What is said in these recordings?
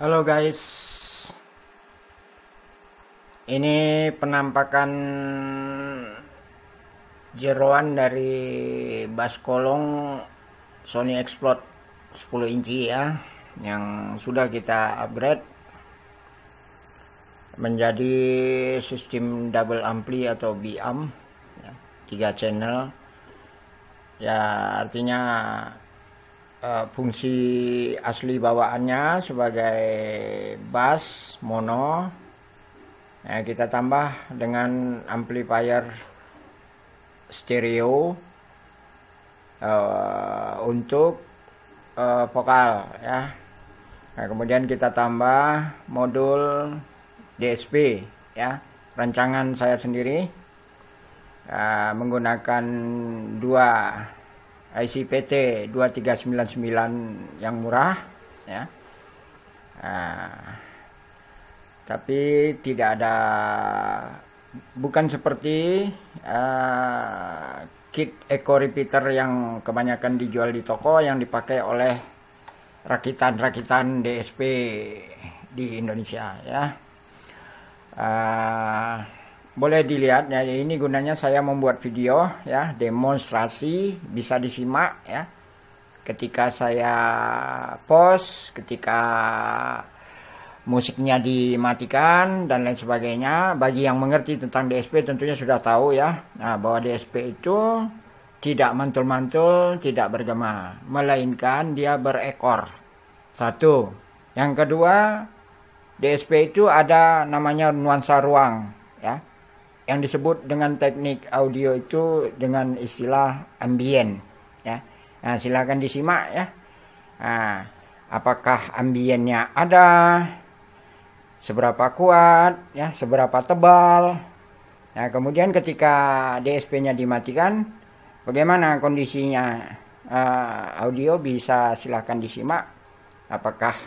Halo guys. Ini penampakan jeroan dari bass kolong Sony Explode 10 inci ya yang sudah kita upgrade menjadi sistem double ampli atau biam ya, tiga channel. Ya artinya uh, fungsi asli bawaannya sebagai bass mono. Nah, kita tambah dengan amplifier stereo uh, untuk uh, vokal ya. Nah, kemudian kita tambah modul DSP ya. Rancangan saya sendiri uh, menggunakan dua ICPT 2399 yang murah ya. Nah, tapi tidak ada bukan seperti uh, kit eco repeater yang kebanyakan dijual di toko yang dipakai oleh rakitan-rakitan DSP di Indonesia ya. Uh, boleh dilihat ya ini gunanya saya membuat video ya demonstrasi bisa disimak ya. Ketika saya post ketika musiknya dimatikan dan lain sebagainya. Bagi yang mengerti tentang DSP tentunya sudah tahu ya. Nah, bahwa DSP itu tidak mantul-mantul tidak bergema. Melainkan dia berekor. Satu. Yang kedua DSP itu ada namanya nuansa ruang ya yang disebut dengan teknik audio itu dengan istilah ambien ya. Nah silakan disimak ya. Nah, apakah ambiennya ada? Seberapa kuat ya? Seberapa tebal? Nah kemudian ketika DSP-nya dimatikan bagaimana kondisinya? Uh, audio bisa silakan disimak. Apakah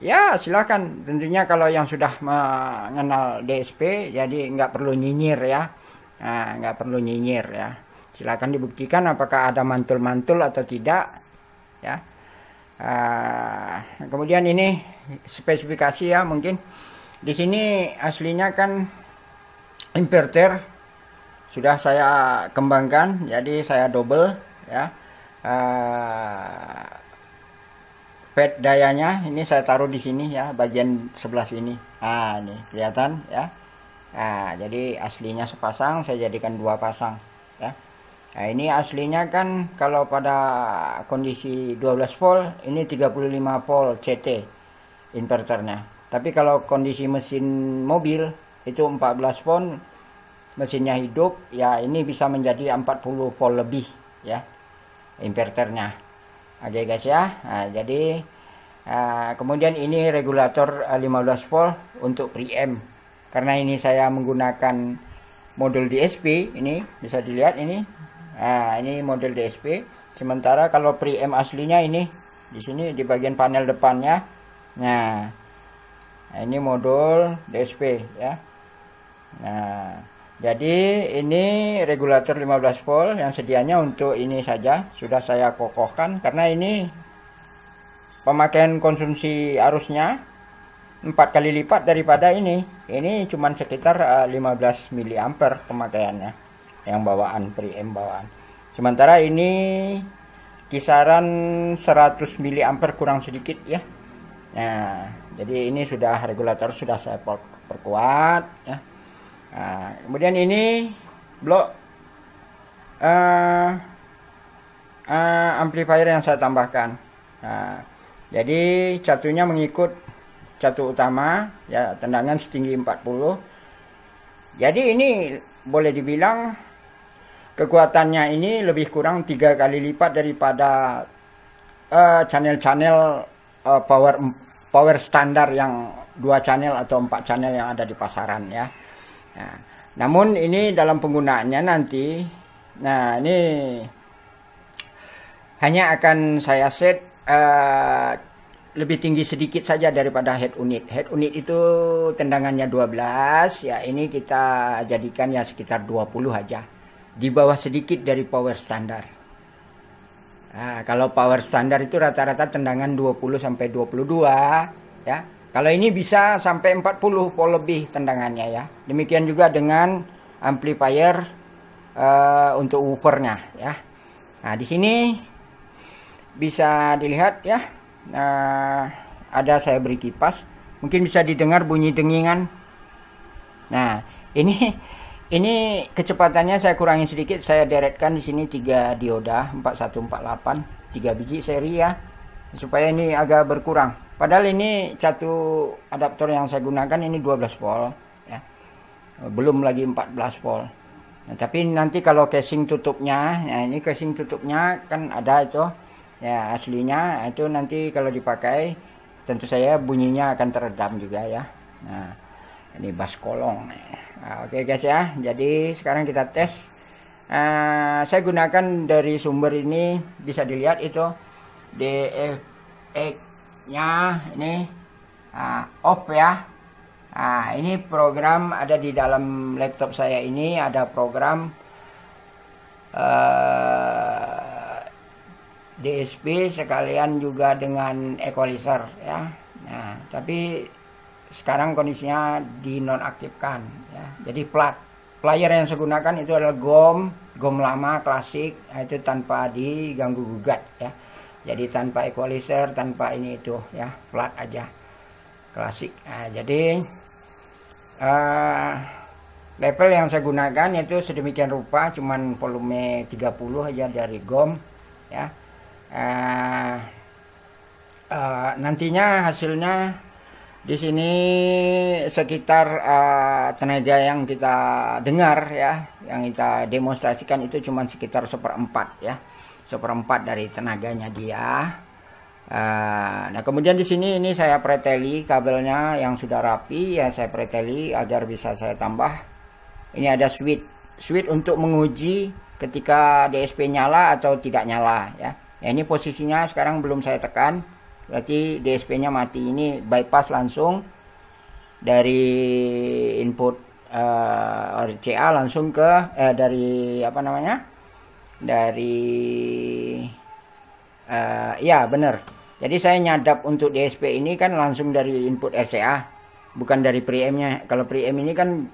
Ya silakan. Tentunya kalau yang sudah mengenal DSP jadi nggak perlu nyinyir ya. Nah, nggak perlu nyinyir ya. Silakan dibuktikan apakah ada mantul-mantul atau tidak ya. Uh, kemudian ini spesifikasi ya mungkin. Di sini aslinya kan inverter sudah saya kembangkan jadi saya double ya. Uh, pad dayanya ini saya taruh di sini ya bagian sebelah sini. Ah ini kelihatan ya. Nah jadi aslinya sepasang saya jadikan dua pasang ya. Nah ini aslinya kan kalau pada kondisi 12 volt ini 35 volt CT inverternya. Tapi kalau kondisi mesin mobil itu 14 volt mesinnya hidup ya ini bisa menjadi 40 volt lebih ya inverternya oke okay, guys ya. Nah, jadi uh, kemudian ini regulator 15 ah, volt untuk preamp. Karena ini saya menggunakan modul DSP ini bisa dilihat ini. Nah ini model DSP sementara kalau preamp aslinya ini di sini di bagian panel depannya. Nah ini modul DSP ya. Nah jadi ini regulator 15 volt yang sedianya untuk ini saja sudah saya kokohkan karena ini pemakaian konsumsi arusnya empat kali lipat daripada ini. Ini cuma sekitar 15 eh, mA pemakaiannya yang bawaan preamp bawaan. Sementara ini kisaran 100 mA kurang sedikit ya. Nah, jadi ini sudah regulator sudah saya perkuat ya Nah, kemudian ini blok uh, uh, amplifier yang saya tambahkan. Nah, jadi catunya mengikut catu utama ya tendangan setinggi 40. Jadi ini boleh dibilang kekuatannya ini lebih kurang tiga kali lipat daripada channel-channel uh, uh, power power standar yang dua channel atau empat channel yang ada di pasaran ya. Nah, namun ini dalam penggunaannya nanti, nah ini hanya akan saya set uh, lebih tinggi sedikit saja daripada head unit. Head unit itu tendangannya 12, ya ini kita jadikan ya sekitar 20 aja. Di bawah sedikit dari power standar. Nah, kalau power standar itu rata-rata tendangan 20 sampai 22 ya. Kalau ini bisa sampai 40 volt lebih tendangannya ya. Demikian juga dengan amplifier uh, untuk woofernya ya. Nah, di sini bisa dilihat ya. Uh, ada saya beri kipas. Mungkin bisa didengar bunyi dengingan. Nah, ini ini kecepatannya saya kurangi sedikit. Saya deretkan di sini tiga dioda 4148, tiga biji seri ya. Supaya ini agak berkurang Padahal ini satu adaptor yang saya gunakan ini 12 volt ya. Belum lagi 14 volt. Nah, tapi nanti kalau casing tutupnya, nah ini casing tutupnya kan ada itu ya aslinya itu nanti kalau dipakai tentu saya bunyinya akan teredam juga ya. Nah, ini bas kolong. Nah, Oke okay guys ya. Jadi sekarang kita tes. Uh, saya gunakan dari sumber ini bisa dilihat itu DFX nya ini uh, off ya. Nah ini program ada di dalam laptop saya ini ada program uh, eh, DSP sekalian juga dengan equalizer ya. Nah tapi sekarang kondisinya dinonaktifkan ya. Jadi plat player yang saya gunakan itu adalah gom gom lama klasik. Itu tanpa diganggu gugat ya jadi tanpa equalizer tanpa ini itu ya flat aja. Klasik. Nah, jadi uh, level yang saya gunakan itu sedemikian rupa cuman volume 30 aja dari gom ya. Uh, uh, nantinya hasilnya di sini sekitar uh, tenaga yang kita dengar ya yang kita demonstrasikan itu cuma sekitar seperempat ya seperempat dari tenaganya dia. Uh, nah kemudian di sini ini saya preteli kabelnya yang sudah rapi ya saya preteli agar bisa saya tambah. Ini ada switch switch untuk menguji ketika DSP nyala atau tidak nyala ya. ya ini posisinya sekarang belum saya tekan berarti DSP-nya mati ini bypass langsung dari input uh, eh, RCA langsung ke eh, dari apa namanya dari uh, ya benar. Jadi saya nyadap untuk DSP ini kan langsung dari input RCA bukan dari preamp-nya kalau preamp ini kan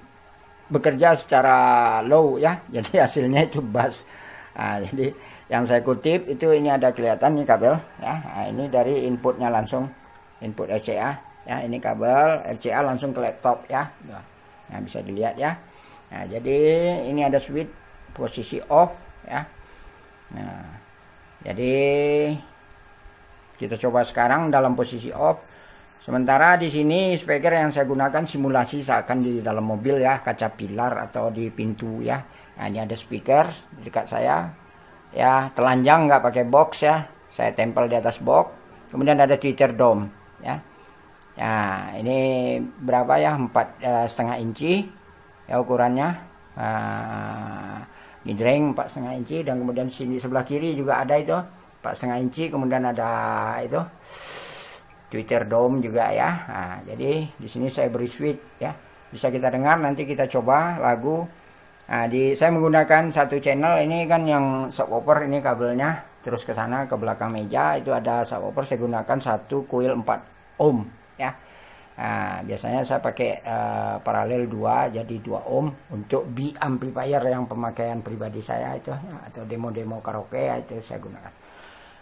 bekerja secara low ya jadi hasilnya itu bass. Nah, jadi yang saya kutip itu ini ada kelihatan nih kabel ya. Nah, ini dari inputnya langsung input RCA ya. Ini kabel RCA langsung ke laptop ya. Nah bisa dilihat ya. Nah jadi ini ada switch posisi off ya Nah, jadi kita coba sekarang dalam posisi off. Sementara di sini speaker yang saya gunakan simulasi seakan di dalam mobil ya, kaca pilar atau di pintu ya. Nah, ini ada speaker dekat saya. Ya, telanjang nggak pakai box ya. Saya tempel di atas box. Kemudian ada tweeter dome ya. Ya, ini berapa ya? Empat eh, setengah inci ya ukurannya. Nah, empat setengah inci dan kemudian sini sebelah kiri juga ada itu empat setengah inci kemudian ada itu Twitter dome juga ya. Nah, jadi di sini saya beri switch ya. Bisa kita dengar nanti kita coba lagu. Nah, di saya menggunakan satu channel ini kan yang subwoofer ini kabelnya. Terus ke sana ke belakang meja itu ada subwoofer saya gunakan satu coil 4 ohm Nah, biasanya saya pakai uh, paralel 2 jadi 2 ohm untuk B amplifier yang pemakaian pribadi saya itu atau demo-demo karaoke ya, itu saya gunakan.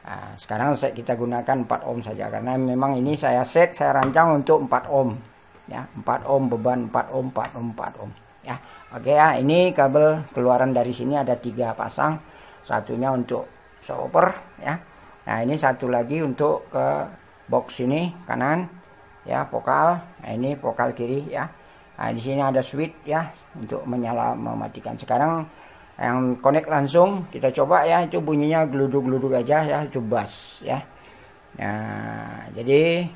Nah, sekarang saya, kita gunakan 4 ohm saja karena memang ini saya set saya rancang untuk 4 ohm ya. 4 ohm beban 4 ohm 4 ohm 4 ohm ya. Oke ya ini kabel keluaran dari sini ada tiga pasang. Satunya untuk subwoofer ya. Nah ini satu lagi untuk ke box ini kanan ya vokal. Nah ini vokal kiri ya. Nah di sini ada switch ya untuk menyala mematikan. Sekarang yang connect langsung kita coba ya. Itu bunyinya geluduk-geluduk aja ya. Itu bass ya. Nah jadi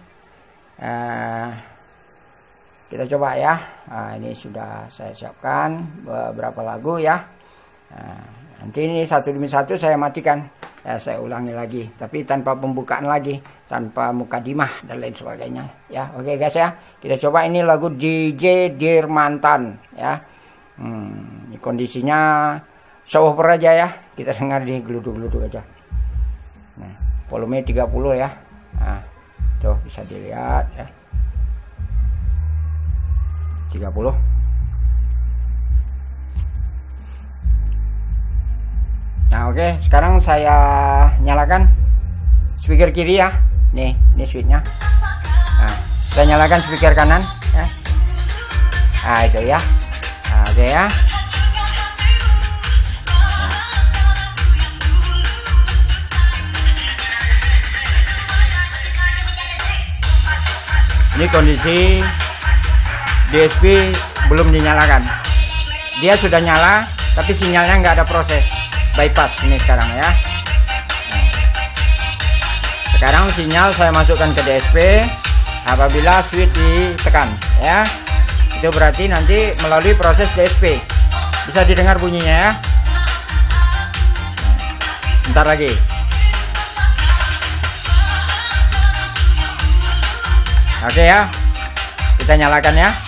uh, kita coba ya. Nah, ini sudah saya siapkan beberapa lagu ya. Nah, nanti ini satu demi satu saya matikan ya, saya ulangi lagi. Tapi tanpa pembukaan lagi tanpa muka dimah dan lain sebagainya. Ya oke okay guys ya. Kita coba ini lagu DJ Dirmantan ya. Hmm, ini kondisinya subwoofer aja ya. Kita dengar di geluduk-geluduk aja. Nah volume 30 ya. Nah tuh bisa dilihat ya. 30 Nah oke okay. sekarang saya nyalakan speaker kiri ya. Nih ini switchnya. Nah, saya nyalakan speaker kanan ya. nah itu ya. Nah, oke okay ya. Ini kondisi DSP belum dinyalakan. Dia sudah nyala tapi sinyalnya nggak ada proses bypass ini sekarang ya. Sekarang sinyal saya masukkan ke DSP apabila switch ditekan ya. Itu berarti nanti melalui proses DSP bisa didengar bunyinya ya. Bentar lagi. Oke ya. Kita nyalakan ya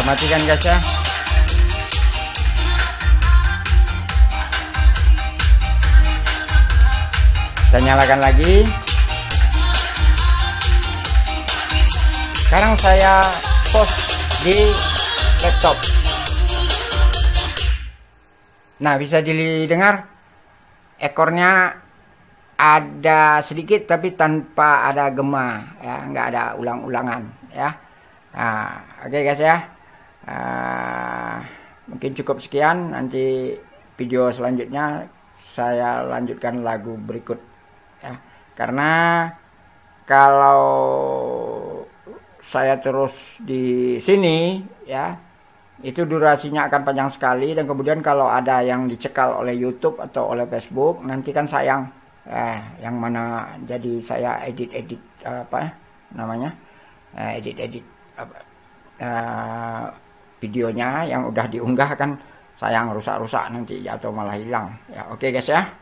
kita matikan guys ya. Kita nyalakan lagi. Sekarang saya post di laptop. Nah bisa didengar? Ekornya ada sedikit tapi tanpa ada gema ya. Nggak ada ulang-ulangan ya. Nah oke okay guys ya uh, mungkin cukup sekian. Nanti video selanjutnya saya lanjutkan lagu berikut ya. Karena kalau saya terus di sini ya itu durasinya akan panjang sekali. Dan kemudian kalau ada yang dicekal oleh YouTube atau oleh Facebook nanti kan sayang eh yang mana jadi saya edit edit apa namanya eh, edit edit apa, uh, videonya yang udah diunggah kan sayang rusak-rusak nanti atau malah hilang. Ya oke okay guys ya